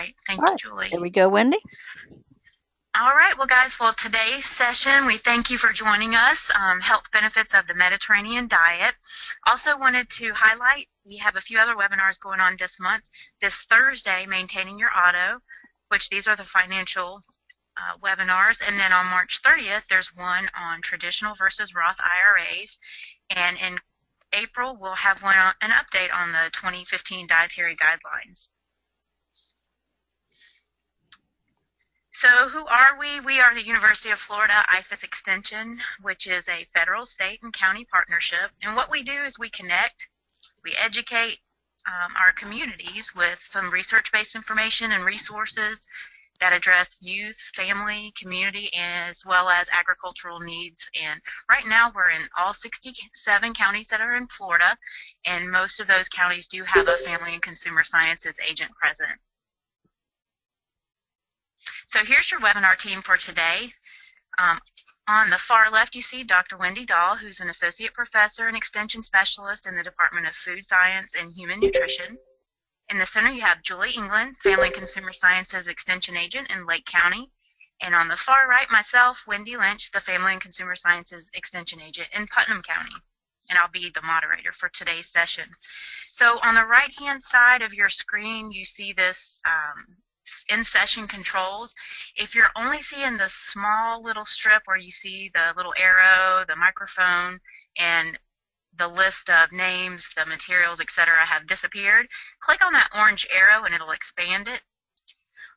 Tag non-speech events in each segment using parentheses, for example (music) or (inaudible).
Great. Thank All you, right. Julie. There we go, Wendy. All right, well, guys, well, today's session, we thank you for joining us. Um, health benefits of the Mediterranean diet. Also, wanted to highlight we have a few other webinars going on this month. This Thursday, maintaining your auto, which these are the financial uh, webinars, and then on March 30th, there's one on traditional versus Roth IRAs, and in April, we'll have one on, an update on the 2015 dietary guidelines. So who are we? We are the University of Florida IFAS Extension, which is a federal, state, and county partnership. And what we do is we connect, we educate um, our communities with some research-based information and resources that address youth, family, community, as well as agricultural needs. And right now we're in all 67 counties that are in Florida, and most of those counties do have a family and consumer sciences agent present. So here's your webinar team for today. Um, on the far left, you see Dr. Wendy Dahl, who's an associate professor and extension specialist in the Department of Food Science and Human Nutrition. In the center, you have Julie England, Family and Consumer Sciences Extension Agent in Lake County. And on the far right, myself, Wendy Lynch, the Family and Consumer Sciences Extension Agent in Putnam County. And I'll be the moderator for today's session. So on the right-hand side of your screen, you see this um, in session controls. If you're only seeing the small little strip where you see the little arrow, the microphone, and the list of names, the materials, etc. have disappeared, click on that orange arrow and it'll expand it.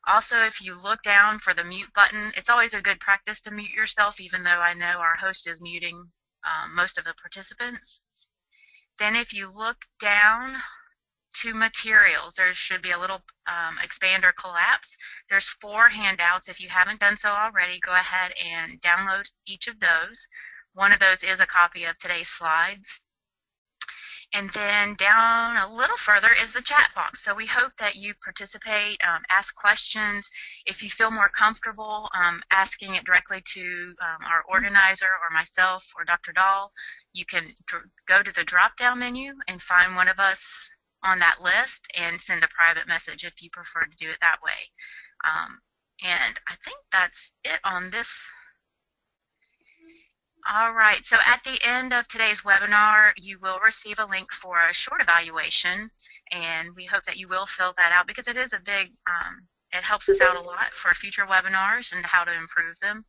Also, if you look down for the mute button, it's always a good practice to mute yourself, even though I know our host is muting um, most of the participants. Then if you look down to materials, there should be a little um, expand or collapse. There's four handouts. If you haven't done so already, go ahead and download each of those. One of those is a copy of today's slides. And then down a little further is the chat box. So we hope that you participate, um, ask questions. If you feel more comfortable um, asking it directly to um, our organizer or myself or Dr. Dahl, you can go to the drop-down menu and find one of us on that list and send a private message if you prefer to do it that way. Um, and I think that's it on this all right, so at the end of today's webinar, you will receive a link for a short evaluation, and we hope that you will fill that out because it is a big, um, it helps us out a lot for future webinars and how to improve them.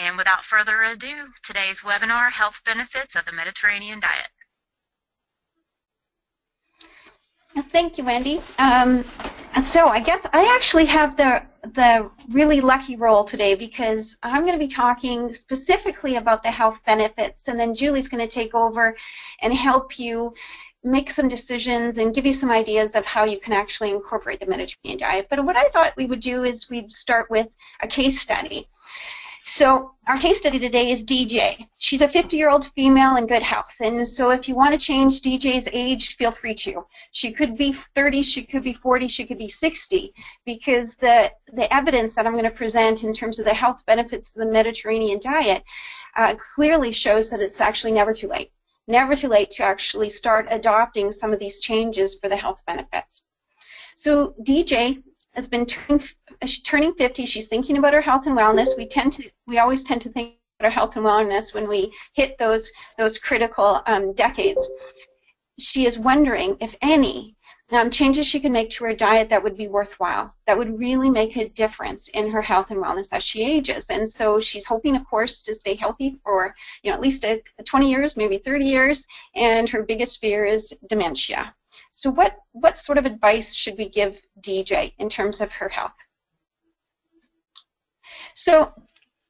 And without further ado, today's webinar, Health Benefits of the Mediterranean Diet. Thank you, Wendy. Um, so I guess I actually have the the really lucky role today because I'm going to be talking specifically about the health benefits, and then Julie's going to take over and help you make some decisions and give you some ideas of how you can actually incorporate the Mediterranean diet. But what I thought we would do is we'd start with a case study. So our case study today is DJ. She's a 50-year-old female in good health, and so if you want to change DJ's age, feel free to. She could be 30, she could be 40, she could be 60, because the the evidence that I'm going to present in terms of the health benefits of the Mediterranean diet uh, clearly shows that it's actually never too late. Never too late to actually start adopting some of these changes for the health benefits. So DJ has been turning, turning 50. She's thinking about her health and wellness. We tend to, we always tend to think about our health and wellness when we hit those those critical um, decades. She is wondering if any um, changes she could make to her diet that would be worthwhile, that would really make a difference in her health and wellness as she ages. And so she's hoping, of course, to stay healthy for you know at least a, a 20 years, maybe 30 years. And her biggest fear is dementia. So what, what sort of advice should we give DJ in terms of her health? So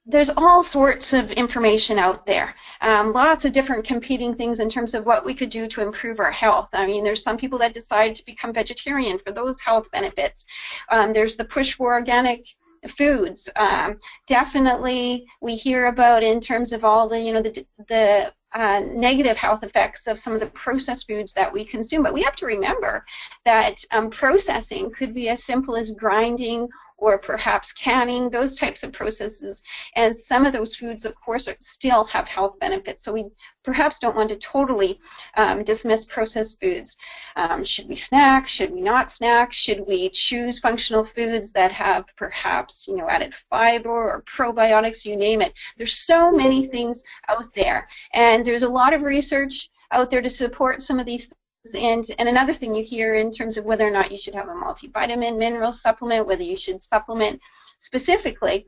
there's all sorts of information out there. Um, lots of different competing things in terms of what we could do to improve our health. I mean, there's some people that decide to become vegetarian for those health benefits. Um, there's the push for organic foods. Um, definitely, we hear about in terms of all the you know the the uh, negative health effects of some of the processed foods that we consume. But we have to remember that um, processing could be as simple as grinding or perhaps canning, those types of processes. And some of those foods, of course, are, still have health benefits. So we perhaps don't want to totally um, dismiss processed foods. Um, should we snack? Should we not snack? Should we choose functional foods that have perhaps, you know, added fiber or probiotics, you name it. There's so many things out there. And there's a lot of research out there to support some of these and, and another thing you hear in terms of whether or not you should have a multivitamin, mineral supplement, whether you should supplement specifically.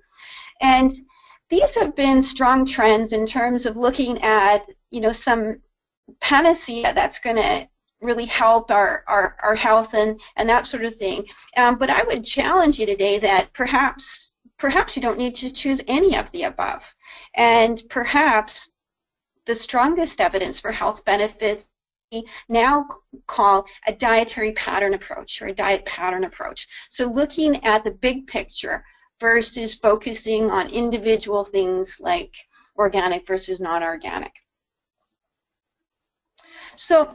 And these have been strong trends in terms of looking at, you know, some panacea that's going to really help our, our, our health and, and that sort of thing. Um, but I would challenge you today that perhaps perhaps you don't need to choose any of the above. And perhaps the strongest evidence for health benefits now call a dietary pattern approach or a diet pattern approach. So looking at the big picture versus focusing on individual things like organic versus non-organic. So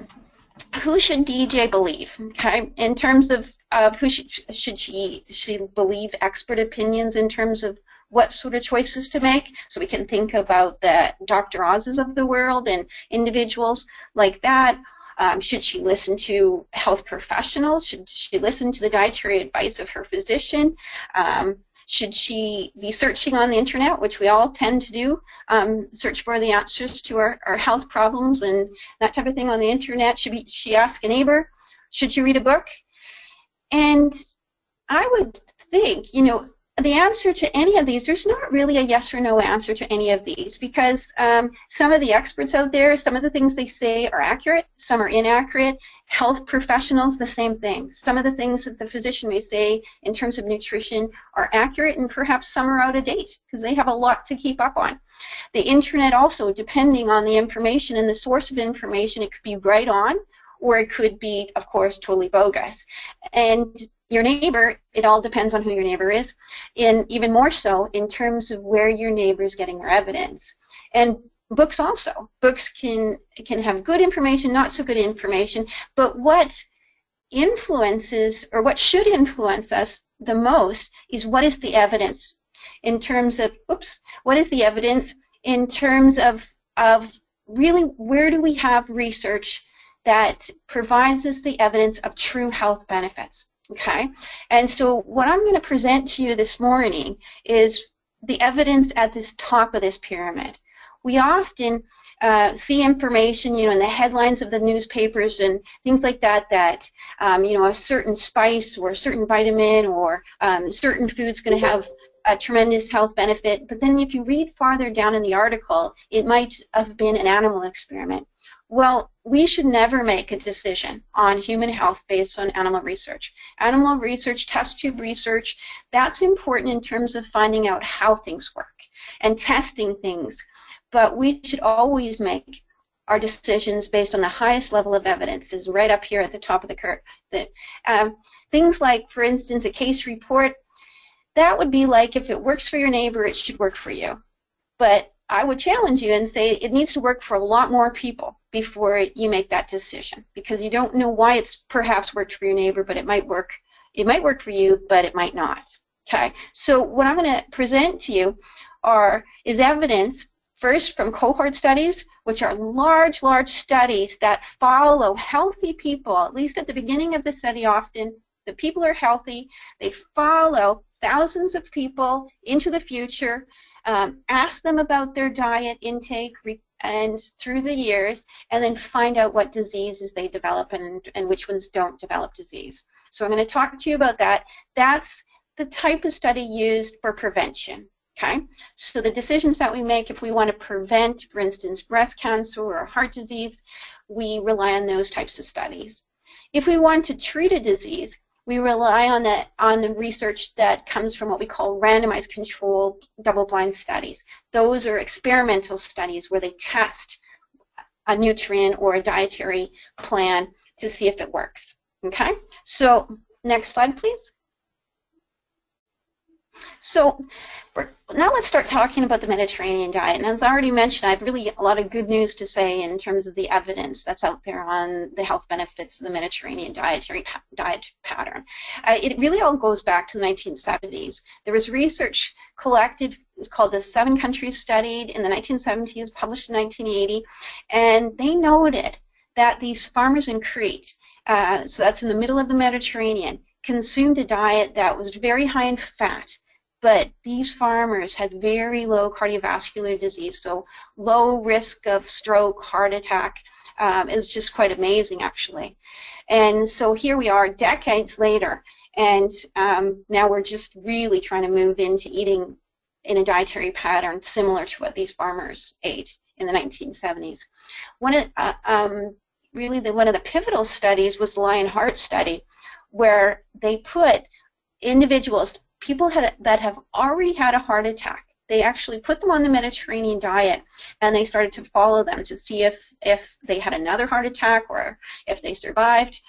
who should DJ believe? Okay, in terms of, of who should, should she she believe expert opinions in terms of what sort of choices to make. So we can think about the Dr. Oz's of the world and individuals like that. Um, should she listen to health professionals? Should she listen to the dietary advice of her physician? Um, should she be searching on the internet, which we all tend to do, um, search for the answers to our, our health problems and that type of thing on the internet? Should be, she ask a neighbor? Should she read a book? And I would think, you know, the answer to any of these, there's not really a yes or no answer to any of these because um, some of the experts out there, some of the things they say are accurate, some are inaccurate. Health professionals, the same thing. Some of the things that the physician may say in terms of nutrition are accurate and perhaps some are out of date because they have a lot to keep up on. The internet also, depending on the information and the source of information, it could be right on or it could be, of course, totally bogus. And your neighbor, it all depends on who your neighbor is, and even more so in terms of where your neighbor is getting their evidence. And books also. Books can can have good information, not so good information, but what influences or what should influence us the most is what is the evidence in terms of oops, what is the evidence in terms of of really where do we have research that provides us the evidence of true health benefits. Okay? And so what I'm going to present to you this morning is the evidence at this top of this pyramid. We often uh, see information, you know, in the headlines of the newspapers and things like that, that, um, you know, a certain spice or a certain vitamin or um, certain food's going to have a tremendous health benefit. But then if you read farther down in the article, it might have been an animal experiment. Well, we should never make a decision on human health based on animal research. Animal research, test tube research, that's important in terms of finding out how things work and testing things. But we should always make our decisions based on the highest level of evidence is right up here at the top of the curve. The, um, things like, for instance, a case report, that would be like if it works for your neighbor, it should work for you. But I would challenge you and say it needs to work for a lot more people before you make that decision because you don't know why it's perhaps worked for your neighbor, but it might work. It might work for you, but it might not. Okay. So what I'm going to present to you are is evidence first from cohort studies, which are large, large studies that follow healthy people. At least at the beginning of the study, often the people are healthy. They follow thousands of people into the future um, ask them about their diet intake and through the years, and then find out what diseases they develop and, and which ones don't develop disease. So I'm going to talk to you about that. That's the type of study used for prevention. Okay, so the decisions that we make if we want to prevent, for instance, breast cancer or heart disease, we rely on those types of studies. If we want to treat a disease, we rely on the, on the research that comes from what we call randomized control double-blind studies. Those are experimental studies where they test a nutrient or a dietary plan to see if it works. Okay? So next slide, please. So now let's start talking about the Mediterranean diet. And as I already mentioned, I have really a lot of good news to say in terms of the evidence that's out there on the health benefits of the Mediterranean dietary diet pattern. Uh, it really all goes back to the 1970s. There was research collected, it's called the Seven Countries Studied in the 1970s, published in 1980, and they noted that these farmers in Crete, uh, so that's in the middle of the Mediterranean, consumed a diet that was very high in fat but these farmers had very low cardiovascular disease, so low risk of stroke, heart attack. Um, is just quite amazing, actually. And so here we are, decades later, and um, now we're just really trying to move into eating in a dietary pattern similar to what these farmers ate in the 1970s. One of, uh, um, really, the, one of the pivotal studies was the Lyon Heart study, where they put individuals people had, that have already had a heart attack. They actually put them on the Mediterranean diet and they started to follow them to see if, if they had another heart attack or if they survived,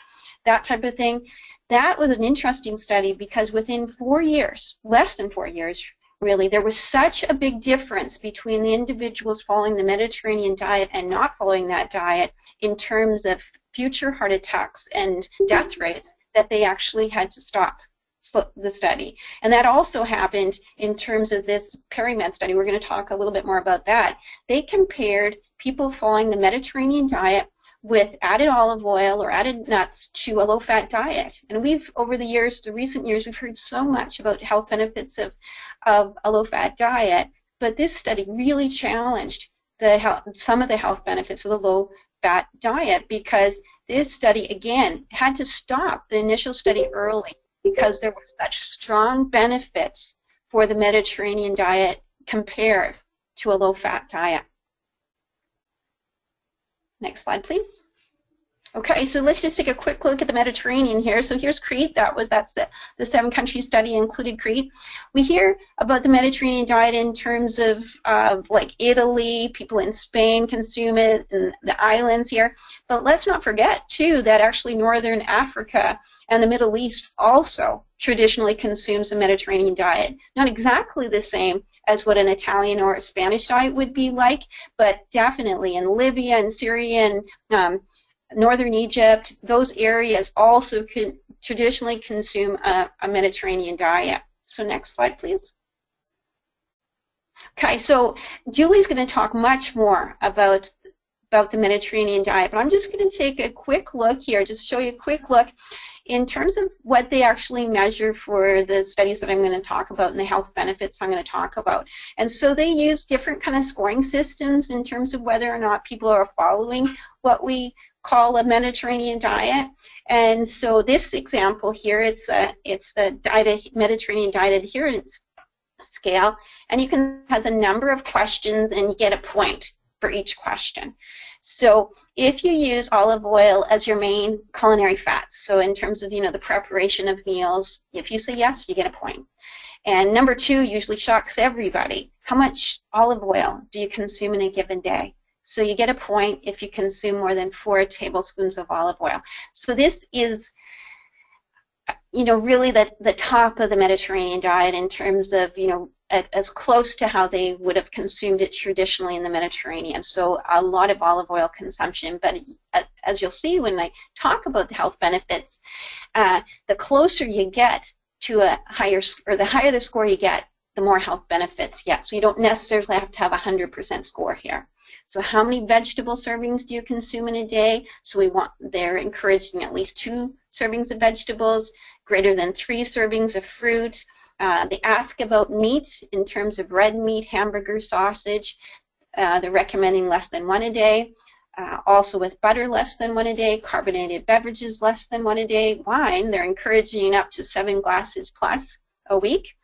that type of thing. That was an interesting study because within four years, less than four years, really, there was such a big difference between the individuals following the Mediterranean diet and not following that diet in terms of future heart attacks and death rates that they actually had to stop the study. And that also happened in terms of this PREDIMED study. We're going to talk a little bit more about that. They compared people following the Mediterranean diet with added olive oil or added nuts to a low-fat diet. And we've, over the years, the recent years, we've heard so much about health benefits of, of a low-fat diet, but this study really challenged the health, some of the health benefits of the low-fat diet because this study, again, had to stop the initial study early because there were such strong benefits for the Mediterranean diet compared to a low-fat diet. Next slide, please. Okay, so let's just take a quick look at the Mediterranean here. So here's Crete. That was that's the, the seven country study included Crete. We hear about the Mediterranean diet in terms of like Italy, people in Spain consume it, and the islands here. But let's not forget too that actually Northern Africa and the Middle East also traditionally consumes a Mediterranean diet. Not exactly the same as what an Italian or a Spanish diet would be like, but definitely in Libya and Syria and um, northern Egypt, those areas also can traditionally consume a, a Mediterranean diet. So next slide, please. Okay, so Julie's going to talk much more about about the Mediterranean diet, but I'm just going to take a quick look here, just show you a quick look in terms of what they actually measure for the studies that I'm going to talk about and the health benefits I'm going to talk about. And so they use different kind of scoring systems in terms of whether or not people are following what we call a Mediterranean diet. And so this example here, it's a, it's the diet, Mediterranean diet adherence scale, and you can has a number of questions, and you get a point for each question. So if you use olive oil as your main culinary fat, so in terms of you know the preparation of meals, if you say yes, you get a point. And number two usually shocks everybody. How much olive oil do you consume in a given day? So you get a point if you consume more than four tablespoons of olive oil. So this is, you know, really the, the top of the Mediterranean diet in terms of, you know, as close to how they would have consumed it traditionally in the Mediterranean. So a lot of olive oil consumption. But as you'll see when I talk about the health benefits, uh, the closer you get to a higher, or the higher the score you get, the more health benefits you get. So you don't necessarily have to have a 100% score here. So how many vegetable servings do you consume in a day? So we want they're encouraging at least two servings of vegetables, greater than three servings of fruit. Uh, they ask about meat in terms of red meat, hamburger, sausage. Uh, they're recommending less than one a day. Uh, also with butter less than one a day, carbonated beverages less than one a day, wine, they're encouraging up to seven glasses plus a week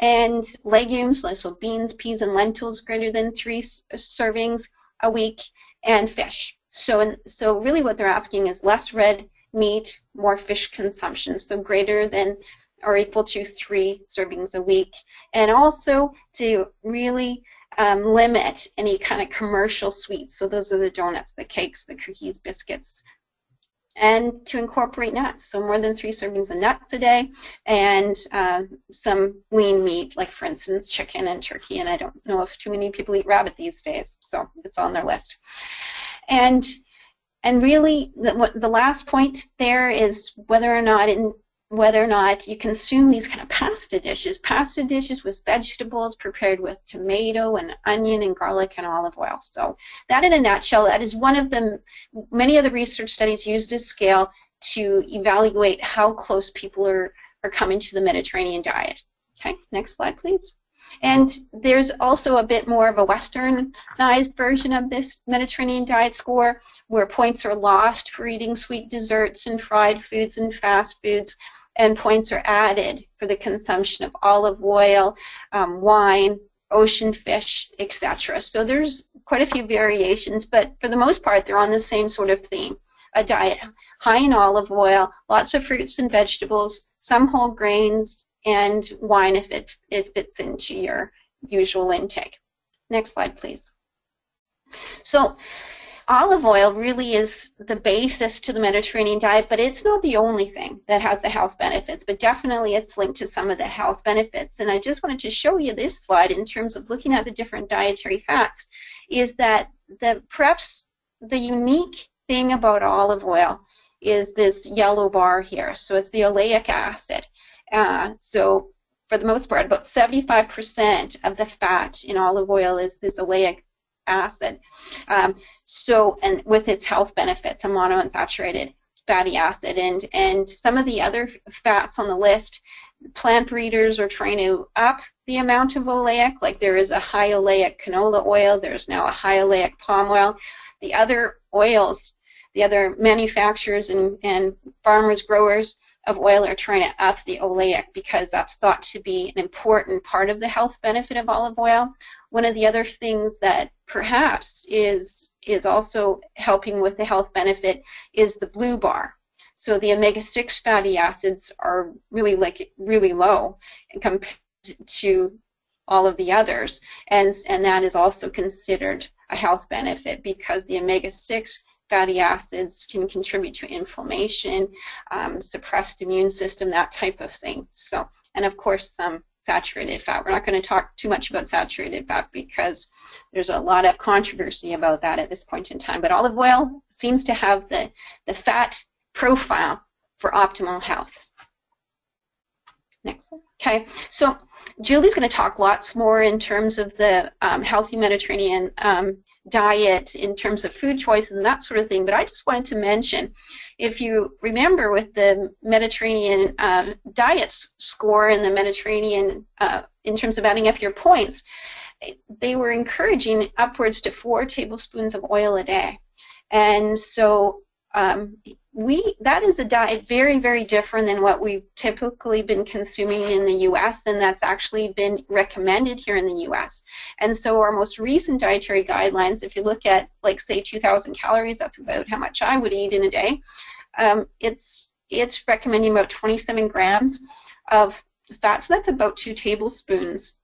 and legumes, so beans, peas, and lentils greater than three servings, a week, and fish. So, so really what they're asking is less red meat, more fish consumption, so greater than or equal to three servings a week, and also to really um, limit any kind of commercial sweets. So those are the donuts, the cakes, the cookies, biscuits, and to incorporate nuts. So more than three servings of nuts a day, and uh, some lean meat, like for instance chicken and turkey. And I don't know if too many people eat rabbit these days, so it's on their list. And and really, the, the last point there is whether or not in whether or not you consume these kind of pasta dishes, pasta dishes with vegetables prepared with tomato and onion and garlic and olive oil. So that in a nutshell, that is one of the many of the research studies use this scale to evaluate how close people are, are coming to the Mediterranean diet. Okay, next slide please. And there's also a bit more of a westernized version of this Mediterranean diet score where points are lost for eating sweet desserts and fried foods and fast foods and points are added for the consumption of olive oil, um, wine, ocean fish, etc. So there's quite a few variations, but for the most part, they're on the same sort of theme. A diet high in olive oil, lots of fruits and vegetables, some whole grains, and wine if it, it fits into your usual intake. Next slide, please. So olive oil really is the basis to the Mediterranean diet, but it's not the only thing that has the health benefits, but definitely it's linked to some of the health benefits. And I just wanted to show you this slide in terms of looking at the different dietary fats, is that the perhaps the unique thing about olive oil is this yellow bar here. So it's the oleic acid. Uh, so for the most part, about 75% of the fat in olive oil is this oleic acid. Um, so, and with its health benefits, a monounsaturated fatty acid, and and some of the other fats on the list, plant breeders are trying to up the amount of oleic. Like there is a high oleic canola oil. There's now a high oleic palm oil. The other oils, the other manufacturers and, and farmers, growers of oil are trying to up the oleic because that's thought to be an important part of the health benefit of olive oil. One of the other things that perhaps is is also helping with the health benefit is the blue bar. So the omega-6 fatty acids are really like really low compared to all of the others, and and that is also considered a health benefit because the omega-6 fatty acids can contribute to inflammation, um, suppressed immune system, that type of thing. So, and of course, some saturated fat. We're not going to talk too much about saturated fat because there's a lot of controversy about that at this point in time. But olive oil seems to have the, the fat profile for optimal health. Next. Okay, so Julie's going to talk lots more in terms of the um, healthy Mediterranean um, diet, in terms of food choices and that sort of thing. But I just wanted to mention, if you remember with the Mediterranean uh, diet score and the Mediterranean, uh, in terms of adding up your points, they were encouraging upwards to four tablespoons of oil a day. And so um, we that is a diet very very different than what we've typically been consuming in the US and that's actually been recommended here in the US and so our most recent dietary guidelines if you look at like say 2000 calories that's about how much I would eat in a day um, it's it's recommending about 27 grams of fat. So that's about two tablespoons.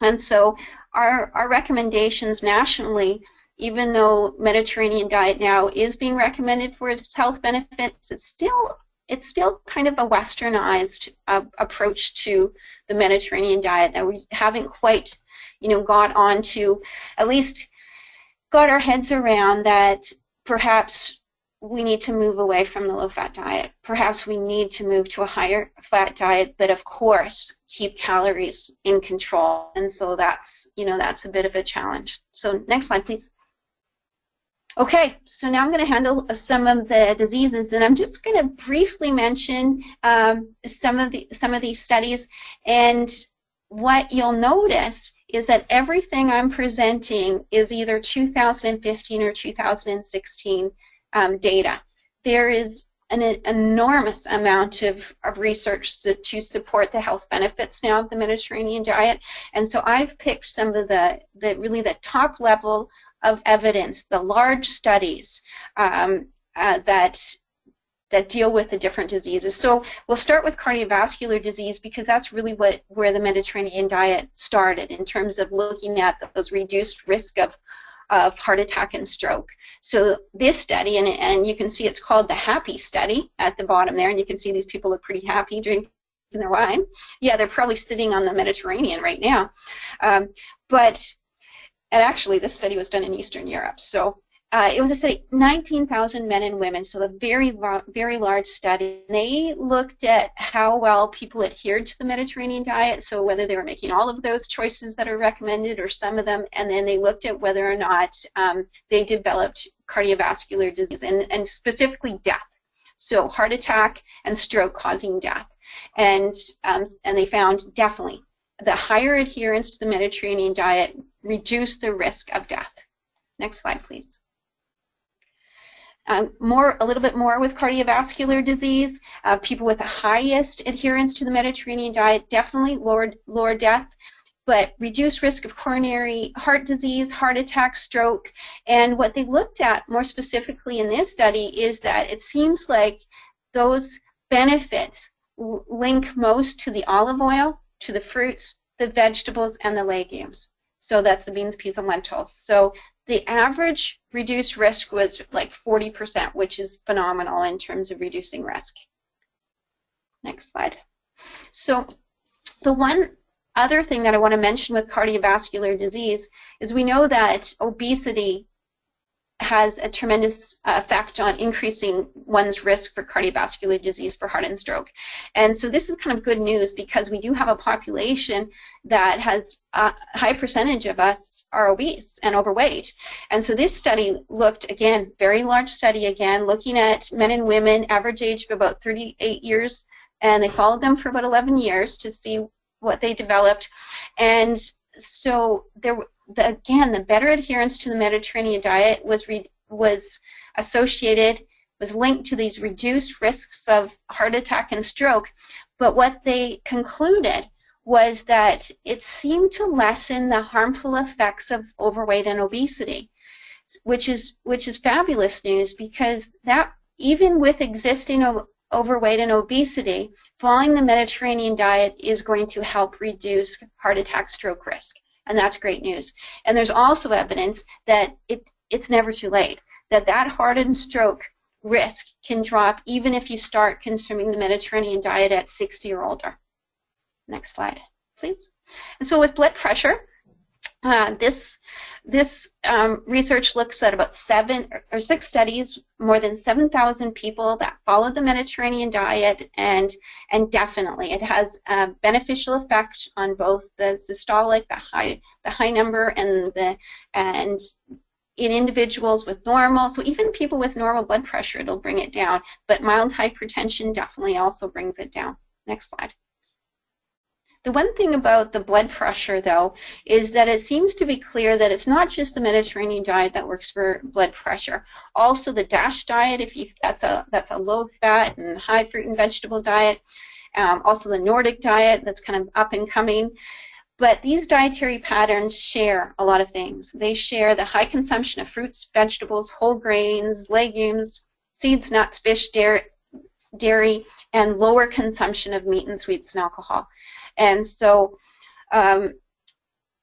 And so our our recommendations nationally even though Mediterranean diet now is being recommended for its health benefits, it's still it's still kind of a westernized uh, approach to the Mediterranean diet that we haven't quite, you know, got onto, at least got our heads around that perhaps we need to move away from the low-fat diet. Perhaps we need to move to a higher fat diet, but of course keep calories in control. And so that's, you know, that's a bit of a challenge. So next slide, please. Okay, so now I'm going to handle some of the diseases, and I'm just going to briefly mention um, some of the some of these studies. And what you'll notice is that everything I'm presenting is either 2015 or 2016 um, data. There is an, enormous amount of, of research to, to, support the health benefits now of the Mediterranean diet, and so I've picked some of the, the really the top level of evidence, the large studies um, uh, that that deal with the different diseases. So we'll start with cardiovascular disease because that's really what where the Mediterranean diet started in terms of looking at those reduced risk of of heart attack and stroke. So this study, and, and you can see it's called the HAPPY study at the bottom there, and you can see these people look pretty happy drinking their wine. Yeah, they're probably sitting on the Mediterranean right now. Um, but, and actually this study was done in Eastern Europe. So uh, it was a study, 19,000 men and women, so a very, very large study. They looked at how well people adhered to the Mediterranean diet, so whether they were making all of those choices that are recommended or some of them, and then they looked at whether or not um, they developed cardiovascular disease and, and specifically death. So heart attack and stroke causing death. And, um, and they found definitely the higher adherence to the Mediterranean diet reduced the risk of death. Next slide, please. Uh, more, a little bit more with cardiovascular disease. Uh, people with the highest adherence to the Mediterranean diet definitely lower, lower death, but reduced risk of coronary heart disease, heart attack, stroke. And what they looked at more specifically in this study is that it seems like those benefits link most to the olive oil, to the fruits, the vegetables, and the legumes. So that's the beans, peas, and lentils. So the average reduced risk was like 40%, which is phenomenal in terms of reducing risk. Next slide. So the one other thing that I want to mention with cardiovascular disease is we know that obesity has a tremendous effect on increasing one's risk for cardiovascular disease for heart and stroke. And so this is kind of good news because we do have a population that has a high percentage of us are obese and overweight. And so this study looked, again, very large study again, looking at men and women, average age of about 38 years, and they followed them for about 11 years to see what they developed. And so there the, again, the better adherence to the Mediterranean diet was re, was associated was linked to these reduced risks of heart attack and stroke. But what they concluded was that it seemed to lessen the harmful effects of overweight and obesity, which is which is fabulous news because that even with existing overweight and obesity, following the Mediterranean diet is going to help reduce heart attack stroke risk and that's great news. And there's also evidence that it, it's never too late, that that heart and stroke risk can drop even if you start consuming the Mediterranean diet at 60 or older. Next slide, please. And so with blood pressure, uh, this this um, research looks at about seven or six studies, more than 7,000 people that followed the Mediterranean diet, and and definitely it has a beneficial effect on both the systolic, the high the high number, and the and in individuals with normal, so even people with normal blood pressure, it'll bring it down. But mild hypertension definitely also brings it down. Next slide. The one thing about the blood pressure, though, is that it seems to be clear that it's not just the Mediterranean diet that works for blood pressure. Also, the DASH diet, if you that's a that's a low fat and high fruit and vegetable diet. Um, also, the Nordic diet that's kind of up and coming. But these dietary patterns share a lot of things. They share the high consumption of fruits, vegetables, whole grains, legumes, seeds, nuts, fish, dairy, dairy and lower consumption of meat and sweets and alcohol. And so, um,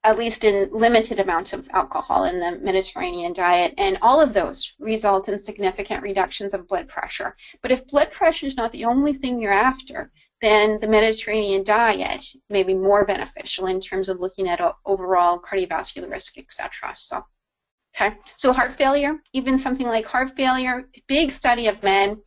at least in limited amounts of alcohol in the Mediterranean diet, and all of those result in significant reductions of blood pressure. But if blood pressure is not the only thing you're after, then the Mediterranean diet may be more beneficial in terms of looking at overall cardiovascular risk, etc. So, okay. So heart failure, even something like heart failure, big study of men,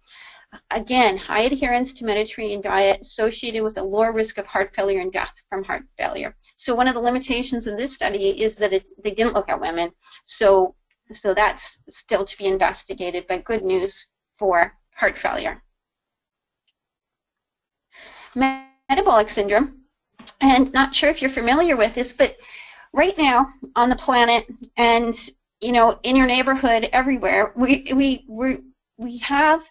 Again, high adherence to Mediterranean diet associated with a lower risk of heart failure and death from heart failure. So one of the limitations of this study is that it, they didn't look at women. So, so that's still to be investigated, but good news for heart failure. Metabolic syndrome, and not sure if you're familiar with this, but right now on the planet and you know in your neighborhood everywhere, we we we we have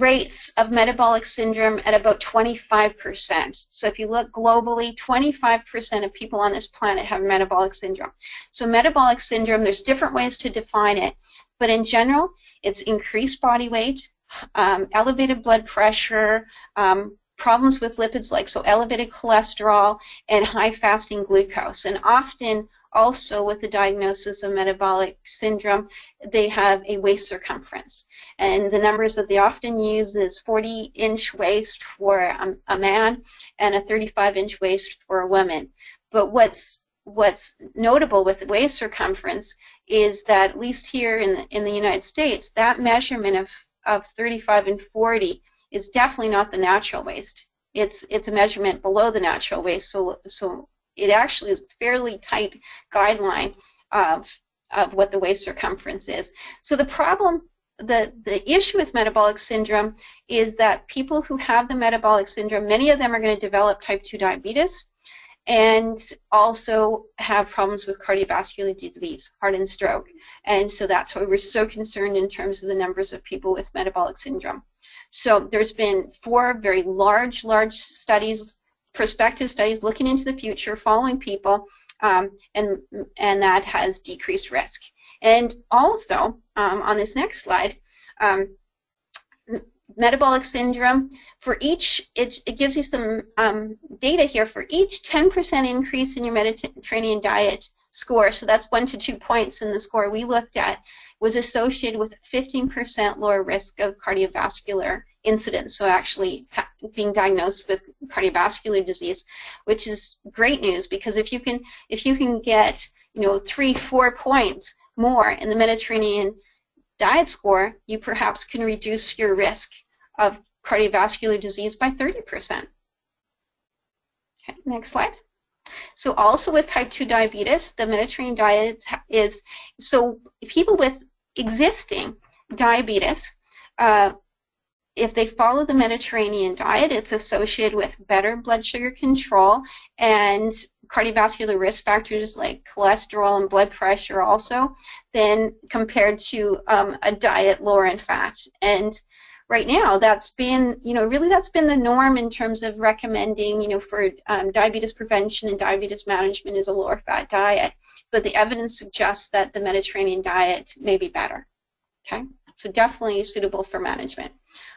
rates of metabolic syndrome at about 25%. So if you look globally, 25% of people on this planet have metabolic syndrome. So metabolic syndrome, there's different ways to define it, but in general, it's increased body weight, um, elevated blood pressure, um, problems with lipids like so elevated cholesterol and high fasting glucose. And often also with the diagnosis of metabolic syndrome, they have a waist circumference. And the numbers that they often use is 40 inch waist for a, a man and a 35 inch waist for a woman. But what's what's notable with the waist circumference is that at least here in the, in the United States, that measurement of, of 35 and 40 is definitely not the natural waist. It's it's a measurement below the natural waist, so so it actually is fairly tight guideline of of what the waist circumference is. So the problem the, the issue with metabolic syndrome is that people who have the metabolic syndrome, many of them are going to develop type 2 diabetes and also have problems with cardiovascular disease, heart and stroke. And so that's why we're so concerned in terms of the numbers of people with metabolic syndrome. So there's been four very large, large studies, prospective studies looking into the future, following people, um, and, and that has decreased risk. And also, um, on this next slide, um, metabolic syndrome, for each, it, it gives you some um, data here, for each 10% increase in your Mediterranean diet score, so that's one to two points in the score we looked at, was associated with 15% lower risk of cardiovascular incidence, so actually being diagnosed with cardiovascular disease, which is great news because if you can if you can get you know three four points more in the Mediterranean diet score, you perhaps can reduce your risk of cardiovascular disease by 30%. Okay, next slide. So also with type 2 diabetes, the Mediterranean diet is, so people with existing diabetes, uh, if they follow the Mediterranean diet, it's associated with better blood sugar control and cardiovascular risk factors like cholesterol and blood pressure also, than compared to um, a diet lower in fat. And right now that's been you know really that's been the norm in terms of recommending you know for um, diabetes prevention and diabetes management is a lower fat diet. But the evidence suggests that the mediterranean diet may be better. Okay? So definitely suitable for management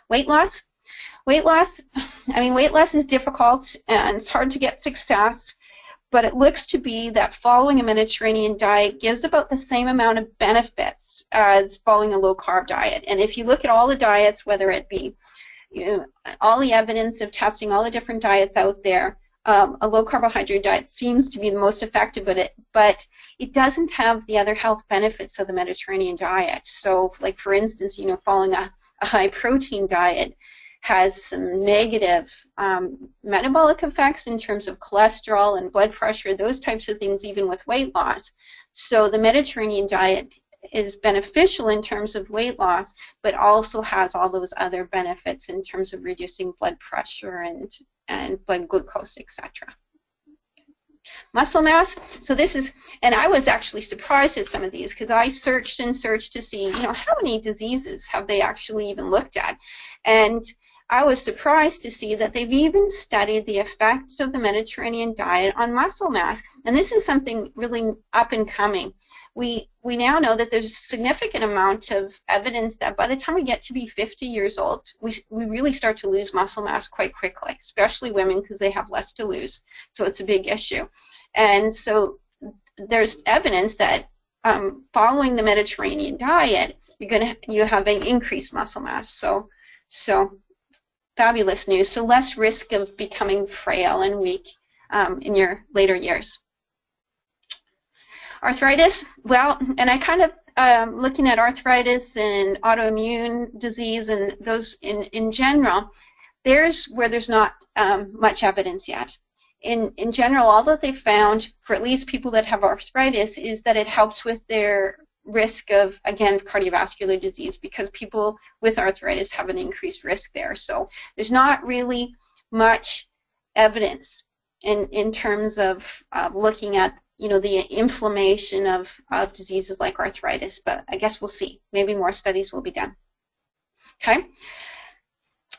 weight loss weight loss i mean weight loss is difficult and it's hard to get success but it looks to be that following a Mediterranean diet gives about the same amount of benefits as following a low carb diet. And if you look at all the diets, whether it be you know, all the evidence of testing all the different diets out there, um, a low carbohydrate diet seems to be the most effective, but it, but it doesn't have the other health benefits of the Mediterranean diet. So, like for instance, you know, following a, a high protein diet has some negative um, metabolic effects in terms of cholesterol and blood pressure, those types of things, even with weight loss. So the Mediterranean diet is beneficial in terms of weight loss, but also has all those other benefits in terms of reducing blood pressure and, and blood glucose, etc. Muscle mass. So this is, and I was actually surprised at some of these because I searched and searched to see, you know, how many diseases have they actually even looked at, and I was surprised to see that they've even studied the effects of the Mediterranean diet on muscle mass. And this is something really up and coming. We, we now know that there's a significant amount of evidence that by the time we get to be 50 years old, we, we really start to lose muscle mass quite quickly, especially women because they have less to lose. So it's a big issue. And so there's evidence that um, following the Mediterranean diet, you're to you have an increased muscle mass. So so fabulous news. So less risk of becoming frail and weak um, in your later years. Arthritis, well, and I kind of um, looking at arthritis and autoimmune disease and those in, in general, there's where there's not um, much evidence yet. In, in general, all that they found for at least people that have arthritis is that it helps with their risk of, again, cardiovascular disease because people with arthritis have an increased risk there. So there's not really much evidence in, in terms of uh, looking at you know the inflammation of, of diseases like arthritis, but I guess we'll see. Maybe more studies will be done. Okay.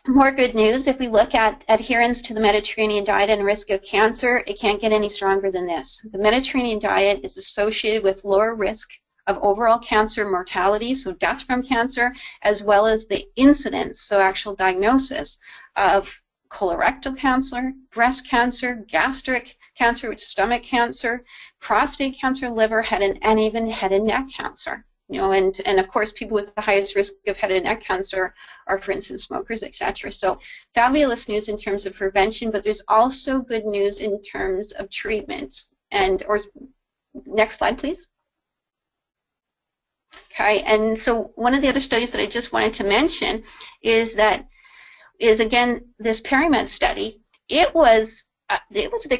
More good news, if we look at adherence to the Mediterranean diet and risk of cancer, it can't get any stronger than this. The Mediterranean diet is associated with lower risk of overall cancer mortality, so death from cancer, as well as the incidence, so actual diagnosis of colorectal cancer, breast cancer, gastric cancer, which is stomach cancer, prostate cancer, liver, head and, and even head and neck cancer. You know, and, and of course, people with the highest risk of head and neck cancer are, for instance, smokers, etc. So fabulous news in terms of prevention, but there's also good news in terms of treatments. And or next slide, please. Okay, and so one of the other studies that I just wanted to mention is that is again this PREDIMED study. It was uh, it was an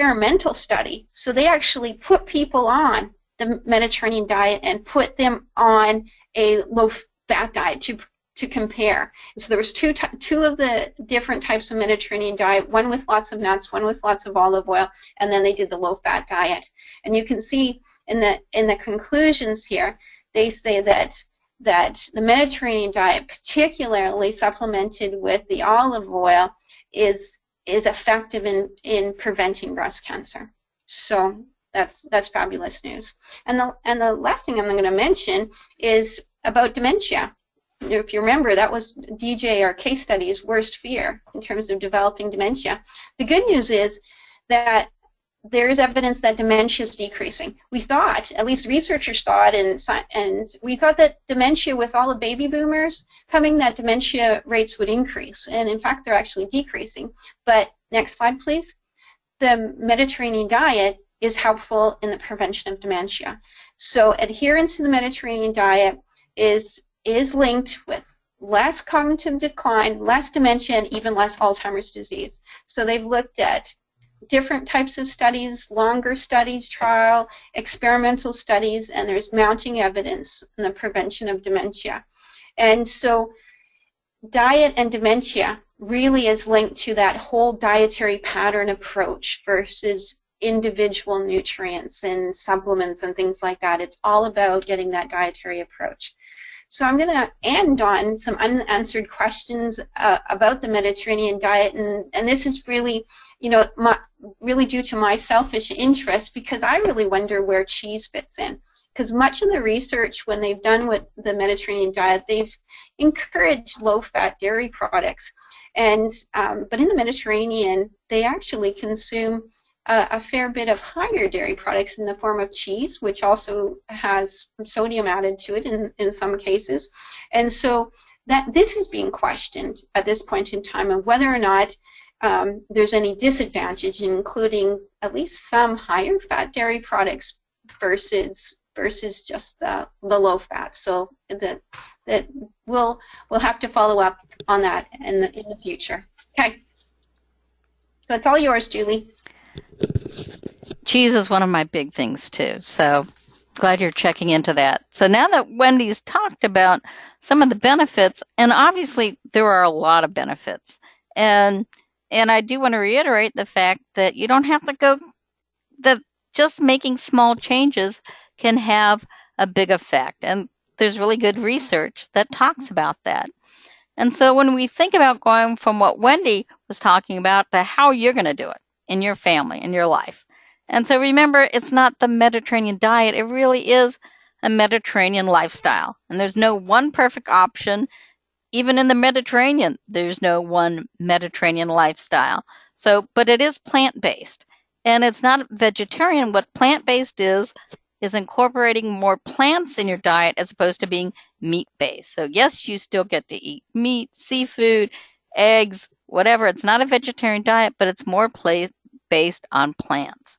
experimental study, so they actually put people on the Mediterranean diet and put them on a low-fat diet to to compare. so there was two two of the different types of Mediterranean diet, one with lots of nuts, one with lots of olive oil, and then they did the low-fat diet. And you can see in the in the conclusions here, they say that that the Mediterranean diet, particularly supplemented with the olive oil, is is effective in, in preventing breast cancer. So that's that's fabulous news. And the and the last thing I'm going to mention is about dementia. If you remember, that was DJ or case study's worst fear in terms of developing dementia. The good news is that there is evidence that dementia is decreasing. We thought, at least researchers thought, and and we thought that dementia with all the baby boomers coming, that dementia rates would increase, and in fact, they're actually decreasing. But next slide, please. The Mediterranean diet is helpful in the prevention of dementia. So adherence to the Mediterranean diet is is linked with less cognitive decline, less dementia, and even less Alzheimer's disease. So they've looked at different types of studies, longer studies, trial, experimental studies, and there's mounting evidence in the prevention of dementia. And so diet and dementia really is linked to that whole dietary pattern approach versus individual nutrients and supplements and things like that. It's all about getting that dietary approach. So I'm going to end on some unanswered questions uh, about the Mediterranean diet, and, and this is really, you know, my, really due to my selfish interest because I really wonder where cheese fits in. Because much of the research, when they've done with the Mediterranean diet, they've encouraged low-fat dairy products, and um, but in the Mediterranean, they actually consume a, a, fair bit of higher dairy products in the form of cheese, which also has sodium added to it in, in some cases. And so that this is being questioned at this point in time of whether or not um, there's any disadvantage in including at least some higher fat dairy products versus versus just the, the low fat. So that that we'll we'll have to follow up on that in the in the future. Okay. So it's all yours, Julie. Cheese is one of my big things too. So glad you're checking into that. So now that Wendy's talked about some of the benefits, and obviously there are a lot of benefits, and and I do want to reiterate the fact that you don't have to go that just making small changes can have a big effect, and there's really good research that talks about that. And so when we think about going from what Wendy was talking about to how you're going to do it, in your family, in your life. And so remember, it's not the Mediterranean diet, it really is a Mediterranean lifestyle. And there's no one perfect option. Even in the Mediterranean, there's no one Mediterranean lifestyle. So, but it is plant based. And it's not vegetarian. What plant based is, is incorporating more plants in your diet as opposed to being meat based. So, yes, you still get to eat meat, seafood, eggs, whatever. It's not a vegetarian diet, but it's more play, based on plants.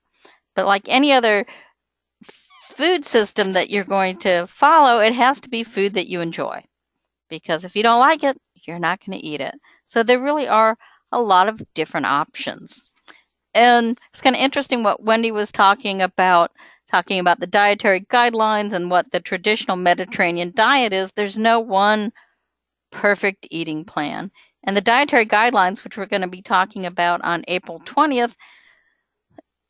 But like any other food system that you're going to follow, it has to be food that you enjoy. Because if you don't like it, you're not going to eat it. So there really are a lot of different options. And it's kind of interesting what Wendy was talking about, talking about the dietary guidelines and what the traditional Mediterranean diet is. There's no one perfect eating plan. And the dietary guidelines, which we're going to be talking about on April 20th,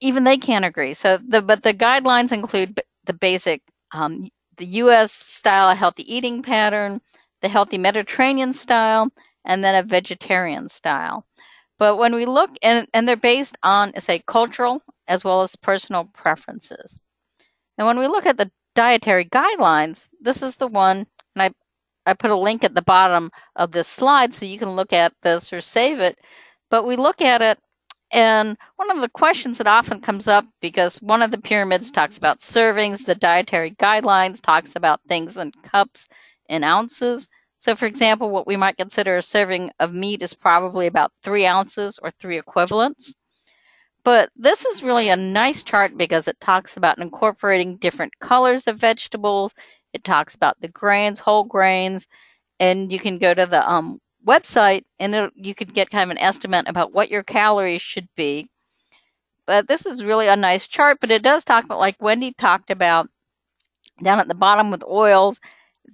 even they can't agree. So the but the guidelines include the basic um, the U.S. style of healthy eating pattern, the healthy Mediterranean style, and then a vegetarian style. But when we look and and they're based on say cultural as well as personal preferences. And when we look at the dietary guidelines, this is the one, and I I put a link at the bottom of this slide so you can look at this or save it. But we look at it And one of the questions that often comes up because one of the pyramids talks about servings, the dietary guidelines talks about things in cups and ounces. So, for example, what we might consider a serving of meat is probably about three ounces or three equivalents. But this is really a nice chart because it talks about incorporating different colors of vegetables. It talks about the grains, whole grains, and you can go to the um, website and it, you could get kind of an estimate about what your calories should be. But this is really a nice chart, but it does talk about, like Wendy talked about down at the bottom with oils,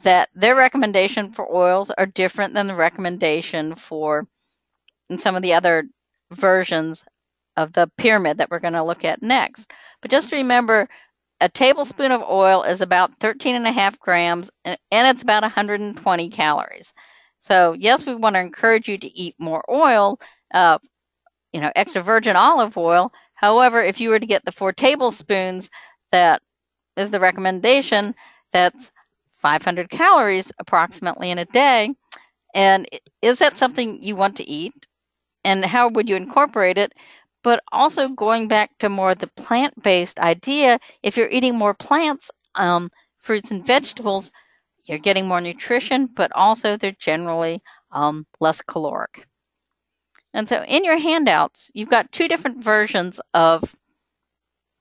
that their recommendation for oils are different than the recommendation for some of the other versions of the pyramid that we're going to look at next. But just remember, a tablespoon of oil is about 13 and a half grams and it's about 120 calories. So yes, we want to encourage you to eat more oil, uh, you know, extra virgin olive oil. However, if you were to get the four tablespoons, that is the recommendation. That's 500 calories approximately in a day. And is that something you want to eat? And how would you incorporate it? But also going back to more the plant based idea, if you're eating more plants, um, fruits, and vegetables, you're getting more nutrition, but also they're generally um, less caloric. And so in your handouts, you've got two different versions of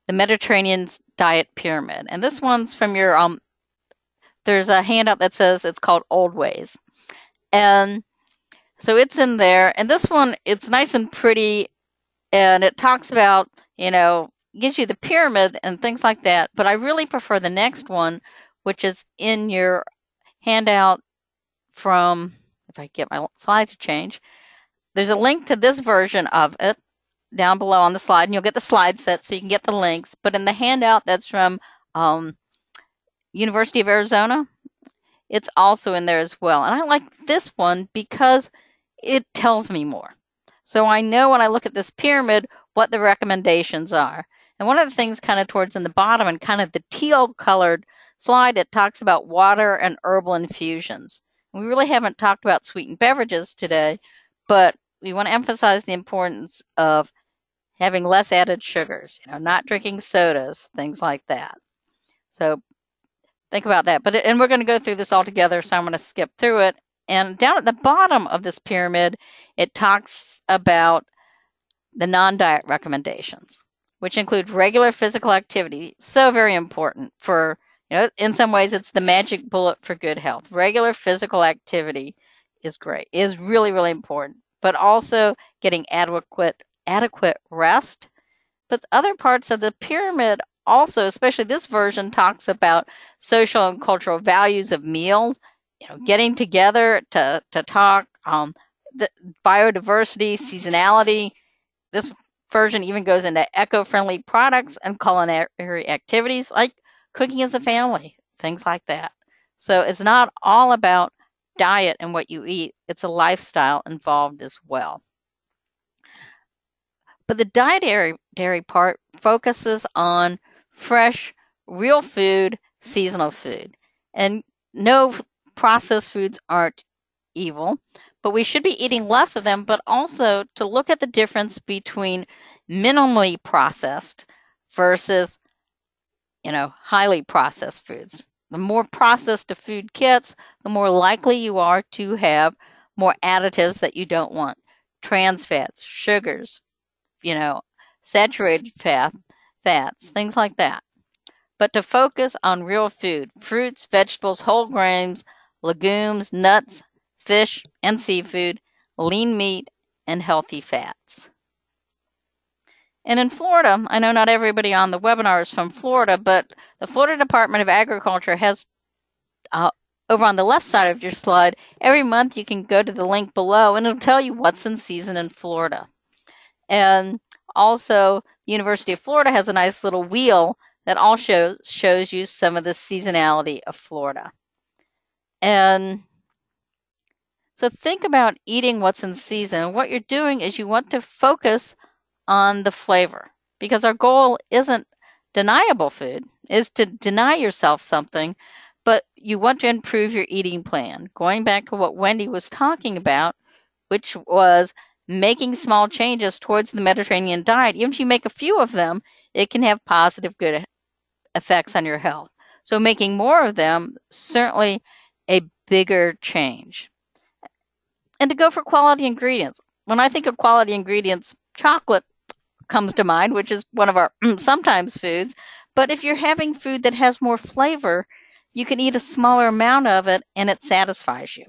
the Mediterranean diet pyramid. And this one's from your, um, there's a handout that says it's called Old Ways. And so it's in there. And this one, it's nice and pretty. And it talks about, you know, gives you the pyramid and things like that. But I really prefer the next one, which is in your handout from, if I get my slide to change, there's a link to this version of it down below on the slide, and you'll get the slide set so you can get the links. But in the handout that's from um, University of Arizona, it's also in there as well. And I like this one because it tells me more. So I know when I look at this pyramid what the recommendations are. And one of the things kind of towards in the bottom and kind of the teal colored slide, it talks about water and herbal infusions. We really haven't talked about sweetened beverages today, but we want to emphasize the importance of having less added sugars, you know, not drinking sodas, things like that. So think about that. But and we're going to go through this all together, so I'm going to skip through it. And down at the bottom of this pyramid, it talks about the non-diet recommendations, which include regular physical activity. So very important for you know, in some ways, it's the magic bullet for good health. Regular physical activity is great, is really, really important, but also getting adequate adequate rest. But other parts of the pyramid also, especially this version, talks about social and cultural values of meals. You know, getting together to to talk, um, the biodiversity, seasonality. This version even goes into eco-friendly products and culinary activities like cooking as a family, things like that. So it's not all about diet and what you eat, it's a lifestyle involved as well. But the dietary dairy part focuses on fresh, real food, seasonal food. And no processed foods aren't evil, but we should be eating less of them, but also to look at the difference between minimally processed versus you know, highly processed foods. The more processed a food gets, the more likely you are to have more additives that you don't want. Trans fats, sugars, you know, saturated fat, fats, things like that. But to focus on real food, fruits, vegetables, whole grains, legumes, nuts, fish, and seafood, lean meat, and healthy fats. And in Florida, I know not everybody on the webinar is from Florida, but the Florida Department of Agriculture has uh, over on the left side of your slide, every month you can go to the link below and it'll tell you what's in season in Florida. And also, the University of Florida has a nice little wheel that all shows shows you some of the seasonality of Florida. And so think about eating what's in season. What you're doing is you want to focus on the flavor because our goal isn't deniable food, is to deny yourself something, but you want to improve your eating plan. Going back to what Wendy was talking about, which was making small changes towards the Mediterranean diet, even if you make a few of them, it can have positive good effects on your health. So making more of them, certainly a bigger change. And to go for quality ingredients. When I think of quality ingredients, chocolate comes to mind, which is one of our (clears throat) sometimes foods. But if you're having food that has more flavor, you can eat a smaller amount of it and it satisfies you.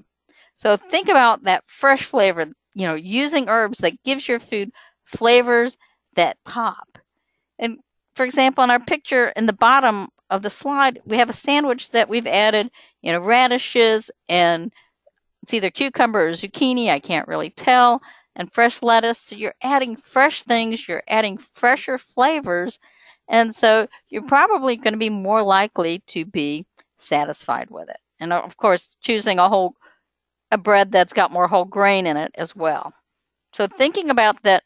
So think about that fresh flavor, you know, using herbs that gives your food flavors that pop. And for example, in our picture in the bottom of the slide, we have a sandwich that we've added, you know, radishes and it's either cucumber or zucchini, I can't really tell, and fresh lettuce. So you're adding fresh things, you're adding fresher flavors, and so you're probably going to be more likely to be satisfied with it. And of course, choosing a whole a bread that's got more whole grain in it as well. So thinking about that